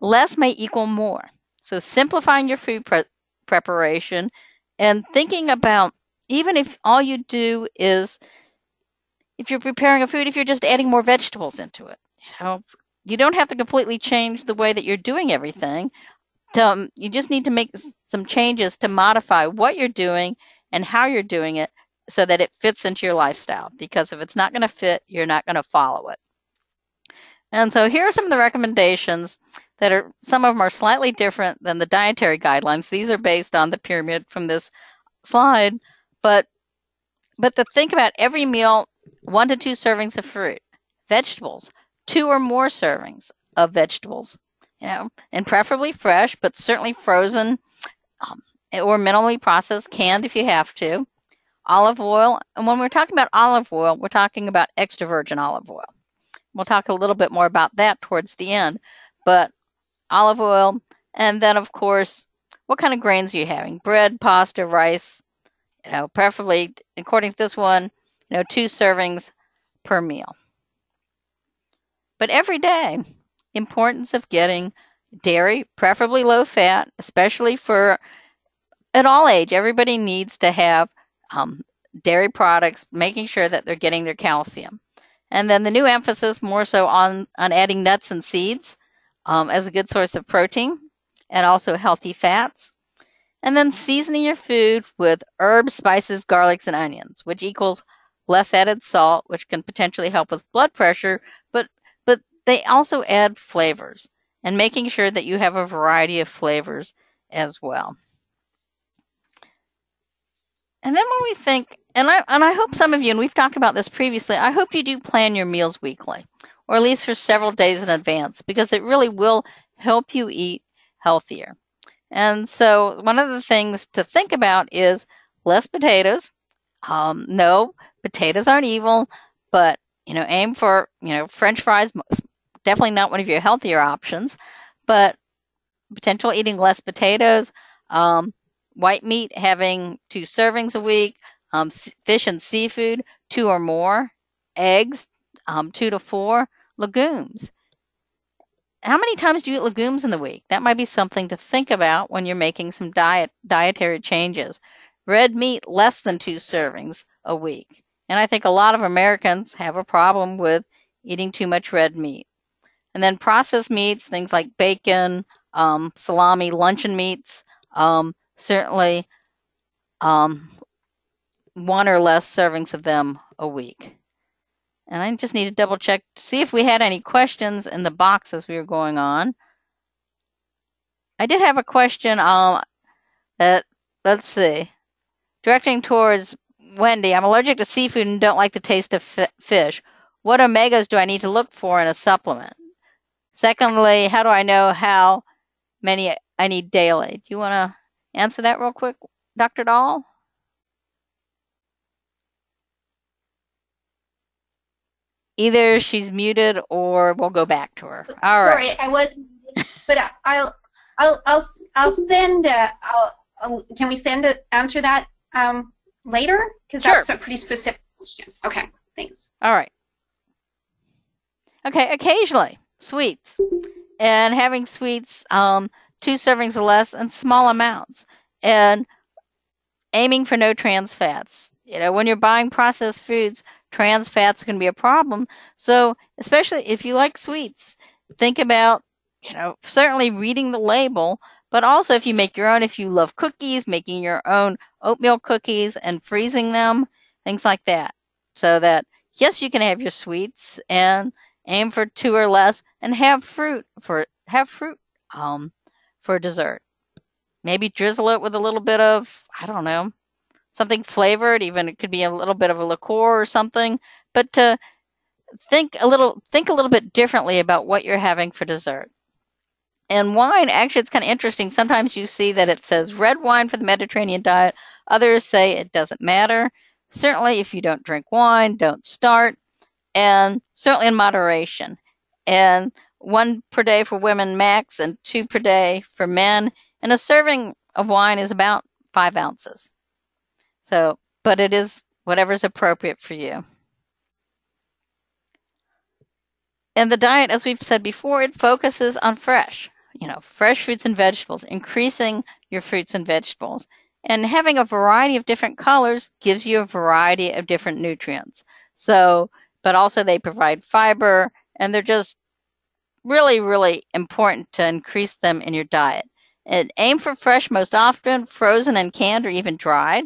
less may equal more. So simplifying your food pre- preparation and thinking about even if all you do is if you're preparing a food if you're just adding more vegetables into it. You know, you don't have to completely change the way that you're doing everything. To, um, you just need to make some changes to modify what you're doing and how you're doing it so that it fits into your lifestyle. Because if it's not going to fit, you're not going to follow it. And so here are some of the recommendations that are, some of them are slightly different than the dietary guidelines. These are based on the pyramid from this slide. But, but to think about every meal, one to two servings of fruit, vegetables, two or more servings of vegetables, you know, and preferably fresh, but certainly frozen um, or minimally processed, canned if you have to. Olive oil, and when we're talking about olive oil, we're talking about extra virgin olive oil. We'll talk a little bit more about that towards the end, but olive oil, and then of course, what kind of grains are you having? Bread, pasta, rice, you know, preferably according to this one, you know, two servings per meal. But every day, importance of getting dairy, preferably low fat, especially for at all age, everybody needs to have um, dairy products, making sure that they're getting their calcium. And then the new emphasis more so on, on adding nuts and seeds um, as a good source of protein and also healthy fats. And then seasoning your food with herbs, spices, garlics, and onions, which equals less added salt, which can potentially help with blood pressure, but they also add flavors and making sure that you have a variety of flavors as well. And then when we think, and I and I hope some of you, and we've talked about this previously, I hope you do plan your meals weekly, or at least for several days in advance, because it really will help you eat healthier. And so one of the things to think about is less potatoes. Um, no, potatoes aren't evil, but you know, aim for you know French fries. Definitely not one of your healthier options, but potential eating less potatoes. Um, white meat having two servings a week, um, fish and seafood two or more, eggs um, two to four, legumes. How many times do you eat legumes in the week? That might be something to think about when you're making some diet dietary changes. Red meat less than two servings a week. And I think a lot of Americans have a problem with eating too much red meat. And then processed meats, things like bacon, um, salami, luncheon meats, um, certainly um, one or less servings of them a week. And I just need to double check to see if we had any questions in the box as we were going on. I did have a question um, that, let's see, directing towards Wendy. I'm allergic to seafood and don't like the taste of fish. What omegas do I need to look for in a supplement? Secondly, how do I know how many I need daily? Do you want to answer that real quick, Dr. Dahl? Either she's muted or we'll go back to her. All right. Sorry, I was, but I'll, I'll, I'll, I'll send. Uh, I'll, I'll, can we send it? Answer that um, later? Because sure. that's a pretty specific question. Okay. Thanks. All right. Okay. Occasionally, sweets, and having sweets. Um, two servings or less, and small amounts. And aiming for no trans fats. You know, when you're buying processed foods, trans fats can be a problem. So, especially if you like sweets, think about, you know, certainly reading the label, but also if you make your own, if you love cookies, making your own oatmeal cookies and freezing them, things like that. So that, yes, you can have your sweets and aim for two or less and have fruit for, have fruit, um, for dessert. Maybe drizzle it with a little bit of, I don't know, something flavored, even it could be a little bit of a liqueur or something, but to think a little think a little bit differently about what you're having for dessert. And wine, actually, it's kind of interesting. Sometimes you see that it says red wine for the Mediterranean diet. Others say it doesn't matter. Certainly, if you don't drink wine, don't start. And certainly in moderation. And one per day for women max, and two per day for men. And a serving of wine is about five ounces. So, but it is whatever's appropriate for you. And the diet, as we've said before, it focuses on fresh, you know, fresh fruits and vegetables, increasing your fruits and vegetables. And having a variety of different colors gives you a variety of different nutrients. So, but also they provide fiber and they're just really, really important to increase them in your diet. And aim for fresh most often, frozen and canned or even dried.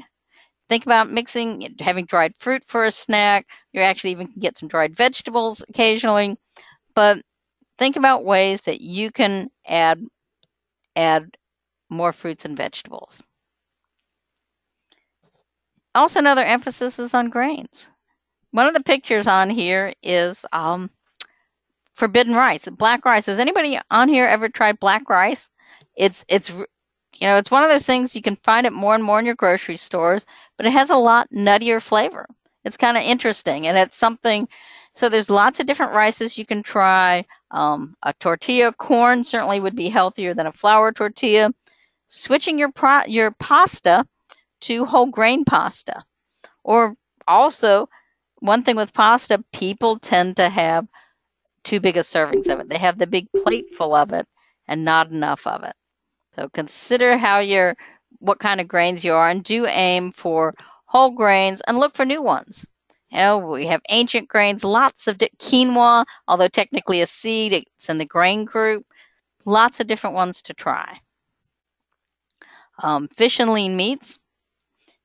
Think about mixing, having dried fruit for a snack. You actually even can get some dried vegetables occasionally. But think about ways that you can add add more fruits and vegetables. Also, another emphasis is on grains. One of the pictures on here is um, forbidden rice, black rice. Has anybody on here ever tried black rice? It's it's you know, it's one of those things you can find it more and more in your grocery stores, but it has a lot nuttier flavor. It's kind of interesting, and it's something. So there's lots of different rices you can try. Um, a tortilla corn certainly would be healthier than a flour tortilla. Switching your pro- your pasta to whole grain pasta, or also one thing with pasta, people tend to have too big a servings of it. They have the big plate full of it and not enough of it. So consider how you're, what kind of grains you are, and do aim for whole grains and look for new ones. You know, we have ancient grains, lots of di- quinoa, although technically a seed, it's in the grain group. Lots of different ones to try. Um, fish and lean meats,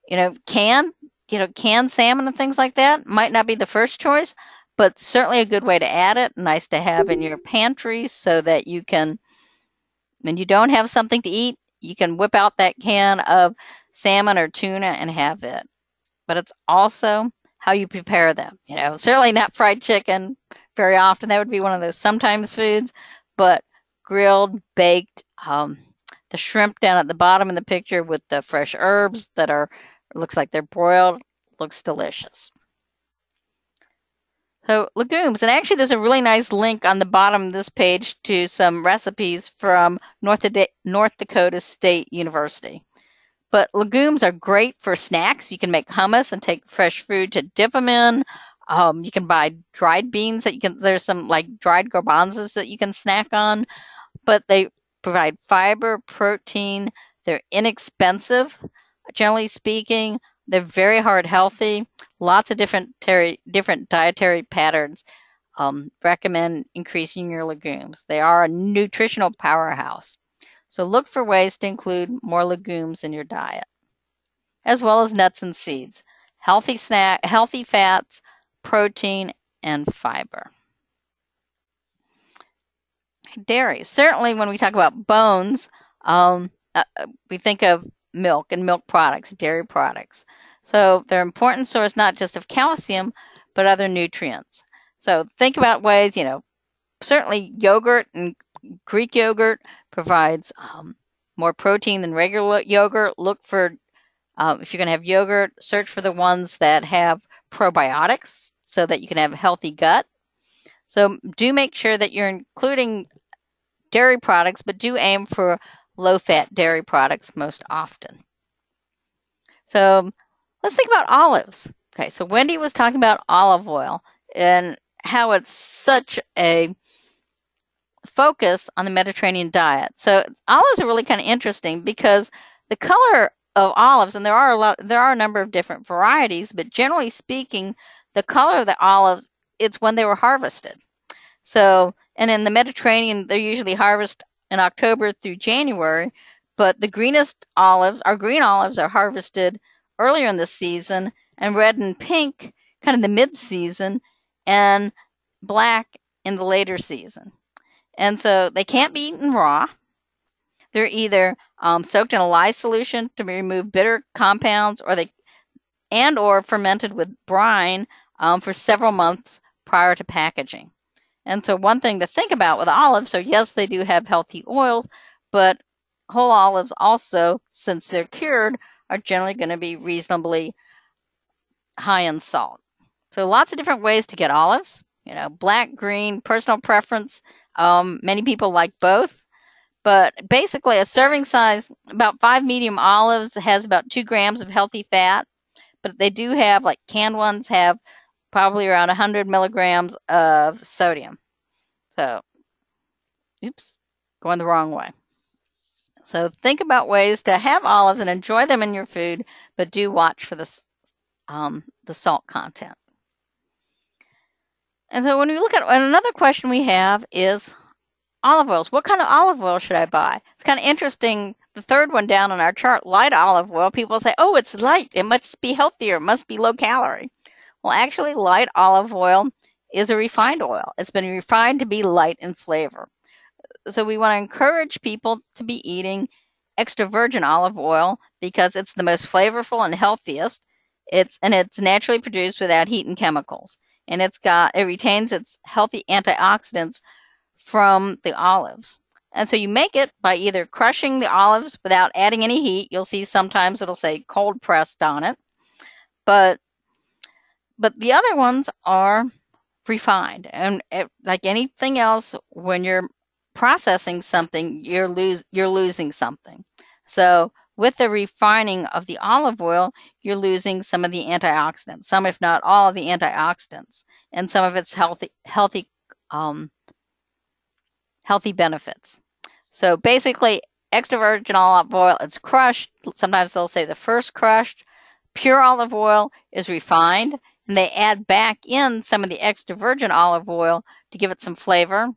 you know, canned, you know, canned salmon and things like that might not be the first choice, but certainly a good way to add it. Nice to have in your pantry so that you can when you don't have something to eat, you can whip out that can of salmon or tuna and have it. But it's also how you prepare them. You know, certainly not fried chicken very often. That would be one of those sometimes foods, but grilled, baked, um, the shrimp down at the bottom in the picture with the fresh herbs that are looks like they're broiled looks delicious. So legumes, and actually there's a really nice link on the bottom of this page to some recipes from North, North Dakota State University. But legumes are great for snacks. You can make hummus and take fresh food to dip them in. Um, you can buy dried beans that you can. There's some like dried garbanzos that you can snack on, but they provide fiber, protein. They're inexpensive, generally speaking. They're very heart healthy. Lots of different different dietary patterns. Um, recommend increasing your legumes. They are a nutritional powerhouse. So look for ways to include more legumes in your diet, as well as nuts and seeds, healthy snack, healthy fats, protein, and fiber. Dairy. Certainly, when we talk about bones, um, uh, we think of milk and milk products, dairy products. So they're an important source not just of calcium, but other nutrients. So think about ways, you know, certainly yogurt and Greek yogurt provides um, more protein than regular yogurt. Look for, um, if you're going to have yogurt, search for the ones that have probiotics so that you can have a healthy gut. So do make sure that you're including dairy products, but do aim for low fat dairy products most often. So let's think about olives. Okay, so Wendy was talking about olive oil and how it's such a focus on the Mediterranean diet. So olives are really kind of interesting because the color of olives, and there are a lot, there are a number of different varieties, but generally speaking, the color of the olives, it's when they were harvested. So And in the Mediterranean, they're usually harvested in October through January. But the greenest olives, our green olives, are harvested earlier in the season, and red and pink kind of the mid season, and black in the later season. And so they can't be eaten raw. They're either um, soaked in a lye solution to remove bitter compounds, or they and or fermented with brine um, for several months prior to packaging. And so one thing to think about with olives, so yes, they do have healthy oils, but whole olives also, since they're cured, are generally going to be reasonably high in salt. So lots of different ways to get olives. You know, black, green, personal preference. Um, many people like both. But basically, a serving size, about five medium olives, has about two grams of healthy fat. But they do have, like canned ones, have probably around 100 milligrams of sodium. So, oops, going the wrong way. So think about ways to have olives and enjoy them in your food, but do watch for the um, the salt content. And so when we look at another question we have is olive oils. What kind of olive oil should I buy? It's kind of interesting. The third one down on our chart, light olive oil, people say, oh, it's light. It must be healthier. It must be low calorie. Well, actually, light olive oil is a refined oil. It's been refined to be light in flavor. So we want to encourage people to be eating extra virgin olive oil because it's the most flavorful and healthiest. It's and it's naturally produced without heat and chemicals. And it's got it retains its healthy antioxidants from the olives. And so you make it by either crushing the olives without adding any heat. You'll see sometimes it'll say cold pressed on it. But but the other ones are refined. And it, like anything else when you're processing something, you're lose you're losing something. So with the refining of the olive oil, you're losing some of the antioxidants, some if not all of the antioxidants, and some of its healthy healthy um, healthy benefits. So basically, extra virgin olive oil, it's crushed. Sometimes they'll say the first crushed. Pure olive oil is refined, and they add back in some of the extra virgin olive oil to give it some flavor.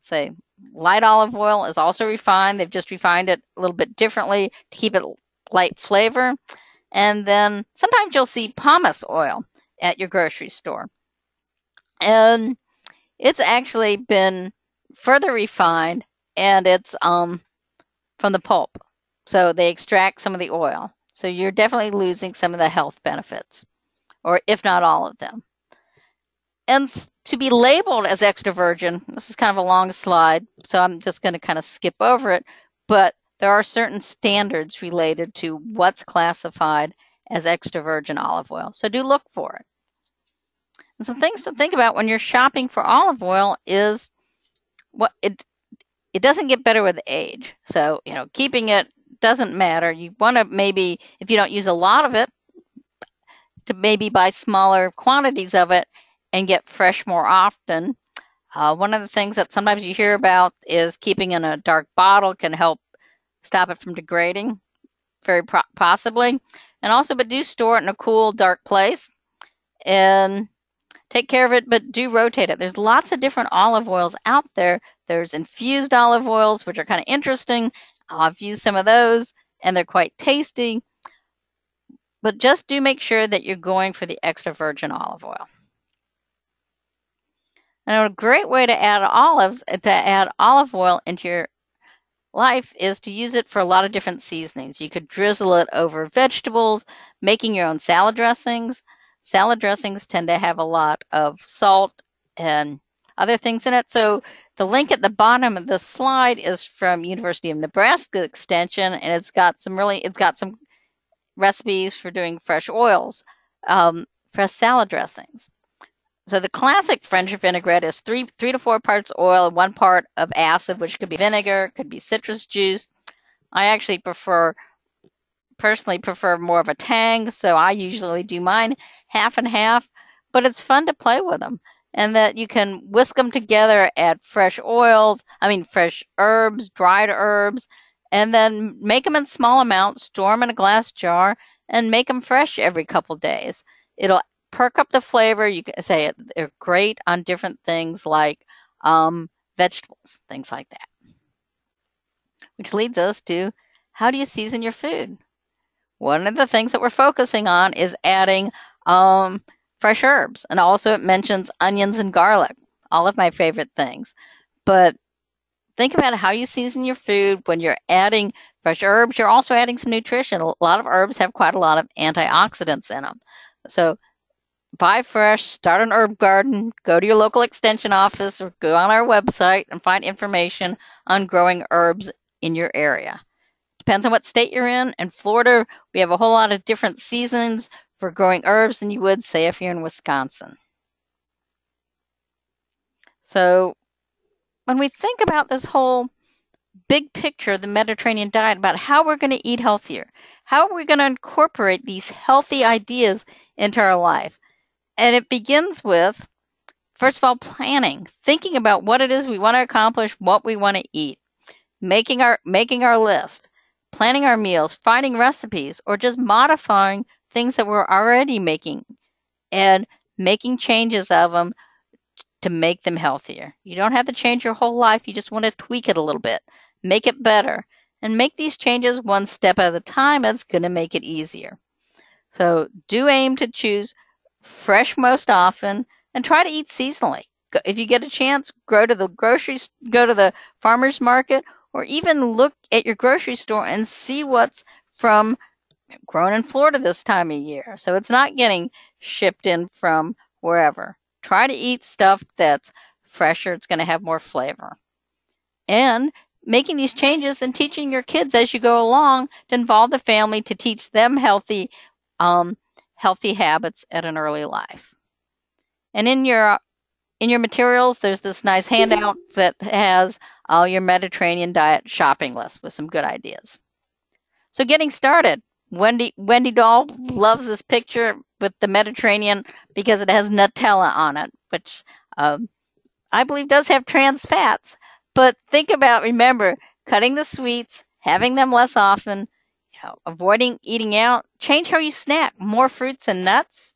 Say light olive oil is also refined. They've just refined it a little bit differently to keep it light flavor. And then sometimes you'll see pomace oil at your grocery store. And it's actually been further refined and it's um, from the pulp. So they extract some of the oil. So you're definitely losing some of the health benefits, or if not all of them. And to be labeled as extra virgin, this is kind of a long slide, so I'm just going to kind of skip over it, but there are certain standards related to what's classified as extra virgin olive oil. So do look for it. And some things to think about when you're shopping for olive oil is what it it doesn't get better with age. So, you know, keeping it doesn't matter. You want to maybe if you don't use a lot of it to maybe buy smaller quantities of it and get fresh more often. Uh, one of the things that sometimes you hear about is keeping in a dark bottle can help stop it from degrading, very pro- possibly. And also, but do store it in a cool, dark place and take care of it, but do rotate it. There's lots of different olive oils out there. There's infused olive oils, which are kind of interesting. I've used some of those, and they're quite tasty. But just do make sure that you're going for the extra virgin olive oil. And a great way to add olives, to add olive oil into your life is to use it for a lot of different seasonings. You could drizzle it over vegetables, making your own salad dressings. Salad dressings tend to have a lot of salt and other things in it. So the link at the bottom of the slide is from University of Nebraska Extension, and it's got some really, it's got some recipes for doing fresh oils, um, fresh salad dressings. So the classic French vinaigrette is three three to four parts oil and one part of acid, which could be vinegar, could be citrus juice. I actually prefer personally prefer more of a tang, so I usually do mine half and half, but it's fun to play with them. And that you can whisk them together, add fresh oils, I mean fresh herbs, dried herbs, and then make them in small amounts, store them in a glass jar, and make them fresh every couple days. It'll perk up the flavor. You can say they're great on different things like um, vegetables, things like that. Which leads us to how do you season your food? One of the things that we're focusing on is adding um, fresh herbs. And also it mentions onions and garlic, all of my favorite things. But think about how you season your food when you're adding fresh herbs. You're also adding some nutrition. A lot of herbs have quite a lot of antioxidants in them. So buy fresh, start an herb garden, go to your local extension office or go on our website and find information on growing herbs in your area. Depends on what state you're in. In Florida, we have a whole lot of different seasons for growing herbs than you would, say, if you're in Wisconsin. So when we think about this whole big picture of the Mediterranean diet, about how we're going to eat healthier, how are we going to incorporate these healthy ideas into our life? And it begins with, first of all, planning, thinking about what it is we want to accomplish, what we want to eat, making our making our list, planning our meals, finding recipes, or just modifying things that we're already making and making changes of them to make them healthier. You don't have to change your whole life, you just want to tweak it a little bit, make it better, and make these changes one step at a time. That's going to make it easier. So, do aim to choose fresh most often and try to eat seasonally. If you get a chance, go to the grocery go to the farmers market or even look at your grocery store and see what's from grown in Florida this time of year. So it's not getting shipped in from wherever. Try to eat stuff that's fresher, it's going to have more flavor. And making these changes and teaching your kids as you go along to involve the family to teach them healthy um, healthy habits at an early life. And in your in your materials, there's this nice handout that has all your Mediterranean diet shopping list with some good ideas. So getting started, Wendy Wendy Dahl loves this picture with the Mediterranean because it has Nutella on it, which um, I believe does have trans fats. But think about remember cutting the sweets, having them less often, you know, avoiding eating out, change how you snack, more fruits and nuts.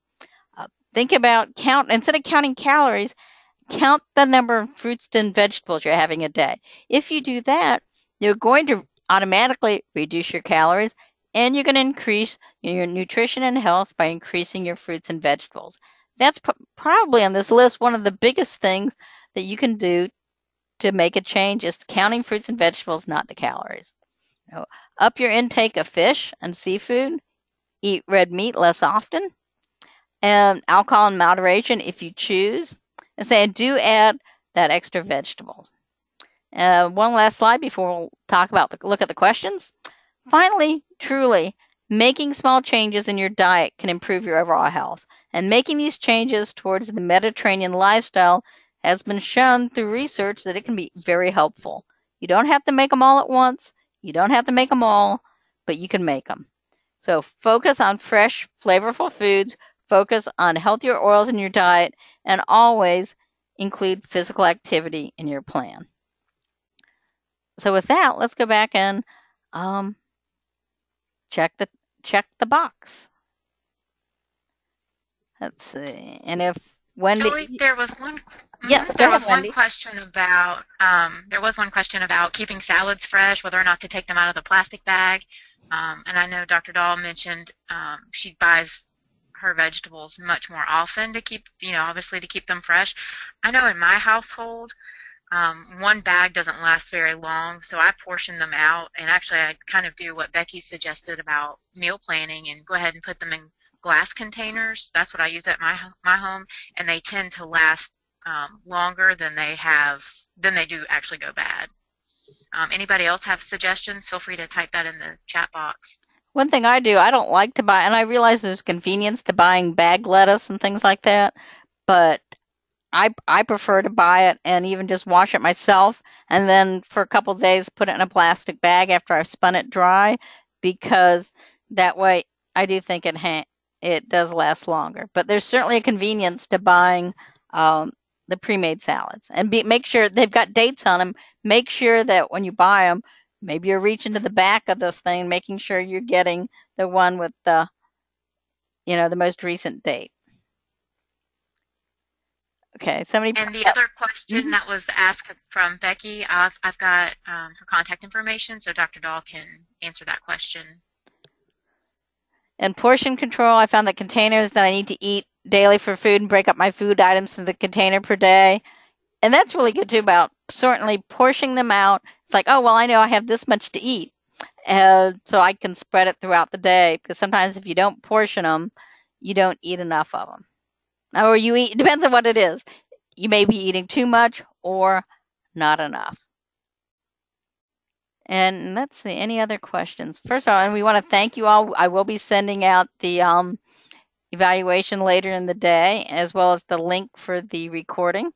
Uh, think about count instead of counting calories, count the number of fruits and vegetables you're having a day. If you do that, you're going to automatically reduce your calories and you're going to increase your nutrition and health by increasing your fruits and vegetables. That's probably on this list one of the biggest things that you can do to make a change is counting fruits and vegetables, not the calories. You know, up your intake of fish and seafood. Eat red meat less often. And alcohol in moderation if you choose. And say, do add that extra vegetables. Uh, one last slide before we'll talk about the, look at the questions. Finally, truly, making small changes in your diet can improve your overall health. And making these changes towards the Mediterranean lifestyle has been shown through research that it can be very helpful. You don't have to make them all at once. You don't have to make them all, but you can make them. So focus on fresh, flavorful foods, focus on healthier oils in your diet, and always include physical activity in your plan. So with that, let's go back and um, check the check the box. Let's see. And if Wendy there was one Yes, mhm, there was ahead, one Wendy. question about um, there was one question about keeping salads fresh, whether or not to take them out of the plastic bag. Um, and I know Dr. Dahl mentioned um, she buys her vegetables much more often to keep, you know, obviously to keep them fresh. I know in my household, um, one bag doesn't last very long, so I portion them out. And actually, I kind of do what Becky suggested about meal planning and go ahead and put them in glass containers. That's what I use at my my home, and they tend to last um, longer than they have than they do actually go bad. Um, anybody else have suggestions? Feel free to type that in the chat box. One thing I do, I don't like to buy, and I realize there's convenience to buying bag lettuce and things like that, but I I prefer to buy it and even just wash it myself, and then for a couple days put it in a plastic bag after I've spun it dry, because that way I do think it ha- it does last longer. But there's certainly a convenience to buying um, the pre-made salads, and be, make sure they've got dates on them. Make sure that when you buy them, maybe you're reaching to the back of this thing, making sure you're getting the one with the, you know, the most recent date. Okay, somebody. And the other question Mhm. that was asked from Becky, I've, I've got um, her contact information, so Dr. Dahl can answer that question. And portion control, I found that containers that I need to eat daily for food and break up my food items in the container per day. And that's really good too about certainly portioning them out. It's like, oh, well, I know I have this much to eat. Uh, so I can spread it throughout the day because sometimes if you don't portion them, you don't eat enough of them. Or you eat, depends on what it is. You may be eating too much or not enough. And let's see, any other questions? First of all, and we want to thank you all. I will be sending out the um, evaluation later in the day, as well as the link for the recording.